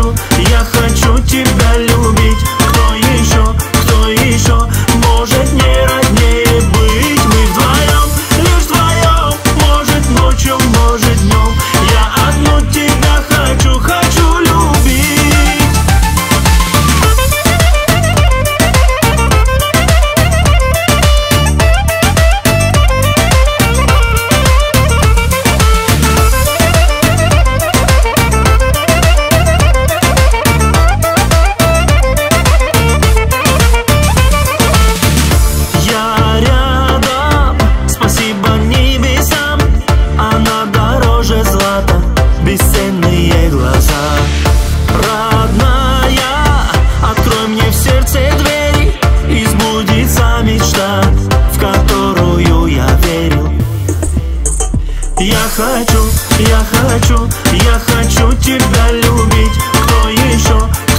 хочу, я хочу тебя любить. бесценные глаза. Родная, открой мне в сердце двери И сбудется мечта, в которую я верил. Я хочу, я хочу, я хочу тебя любить. Кто еще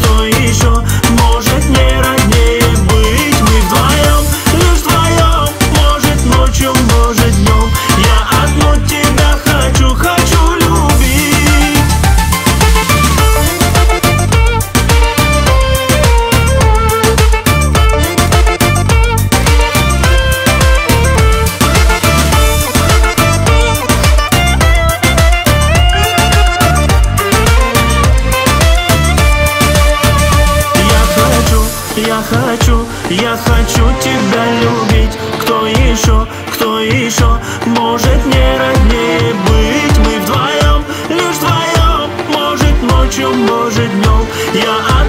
Я хочу, я хочу тебя любить. Кто еще, кто еще может не роднее быть? Мы вдвоем, лишь вдвоем Может ночью, может днем Я